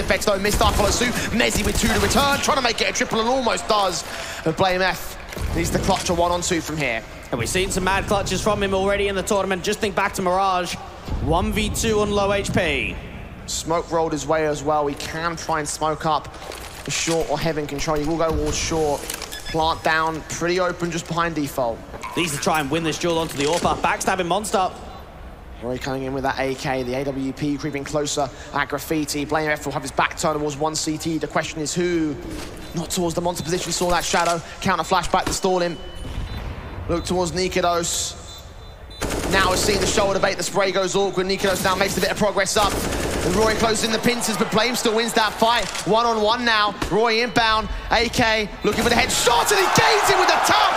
effects though. Mistar follows suit. mezii with two to return, trying to make it a triple and almost does. But BlameF needs to clutch a one on two from here. And we've seen some mad clutches from him already in the tournament. Just think back to Mirage. 1v2 on low HP. Smoke rolled his way as well. We can try and smoke up short or heaven control. You will go towards short. Plant down, pretty open just behind default. Needs to try and win this duel onto the AWP. Backstabbing Monster. Roy coming in with that AK, the AWP creeping closer at Graffiti. BlameF will have his back turned towards one CT. The question is who? Not towards the monster position, saw that shadow. Counter flashback to stall him. Look towards nicoodoz. Now we're seeing the shoulder bait, the spray goes awkward. nicoodoz now makes a bit of progress up. And Roy closing the pincers, but Blame still wins that fight. One on one now. Roy inbound. AK looking for the headshot, and he gains it with my God!